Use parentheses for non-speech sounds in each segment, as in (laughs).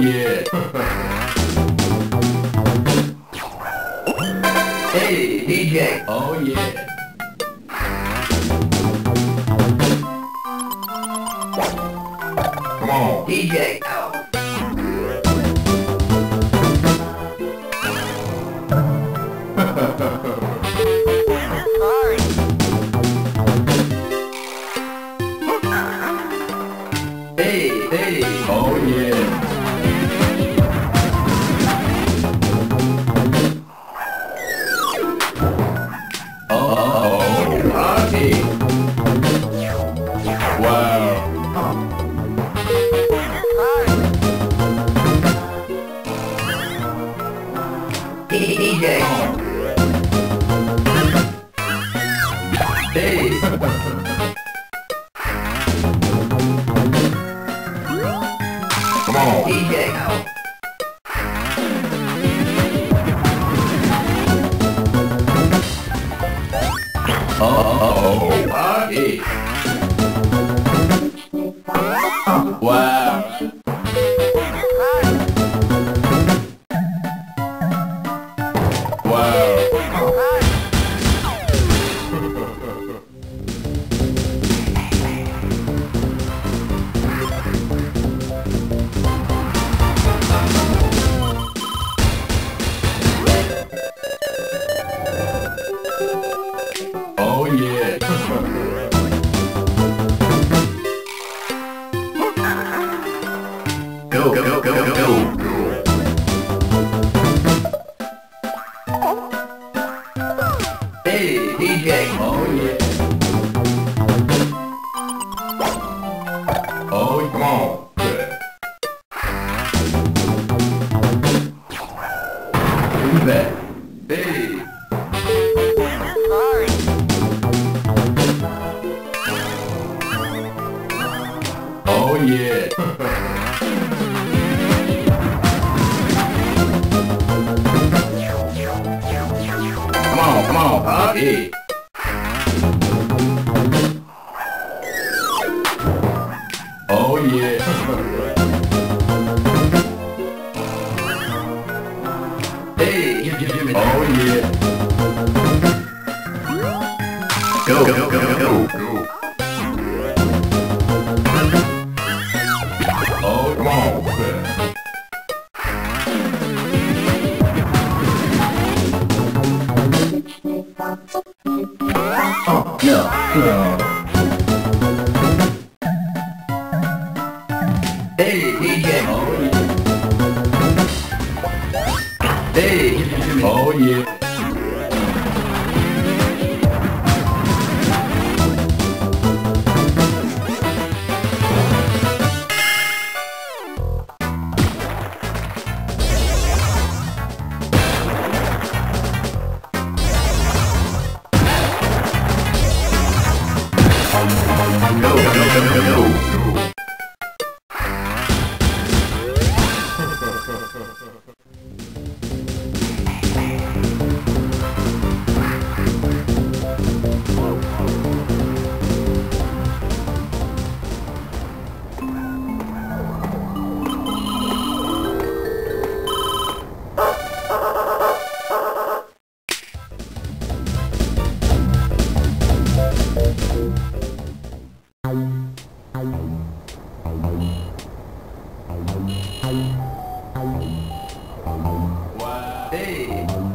yeah. hey, DJ. Oh yeah. (laughs) DJ. Uh oh, party! Come on, come on, Poppy. Hey, Hey, oh yeah. no, no. Wow. Hey.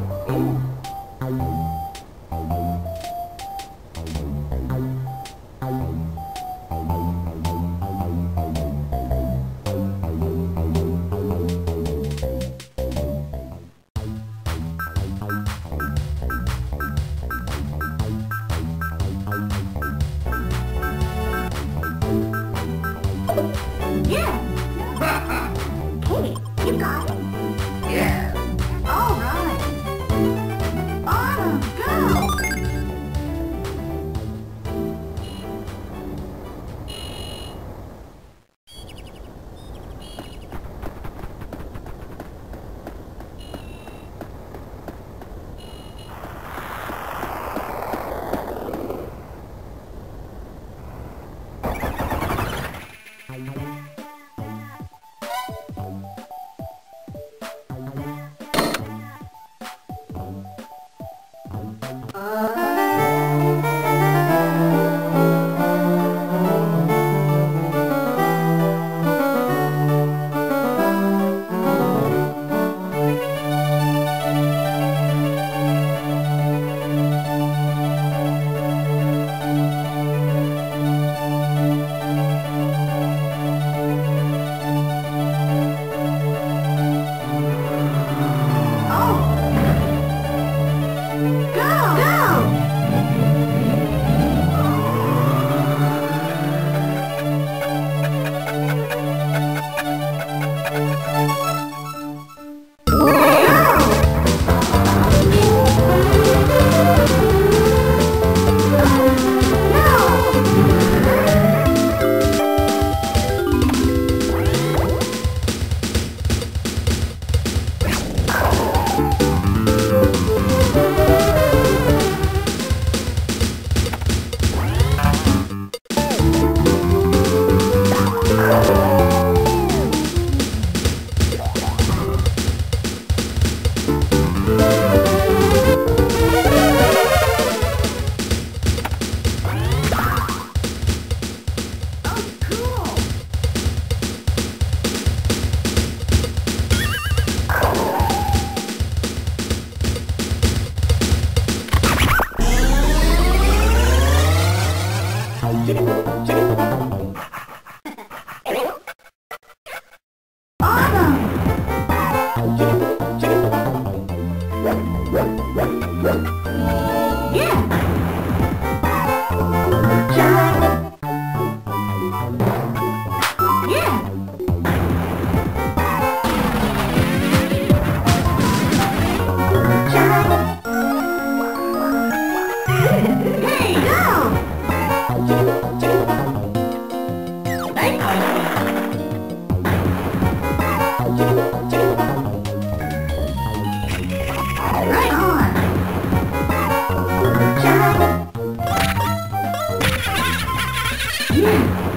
All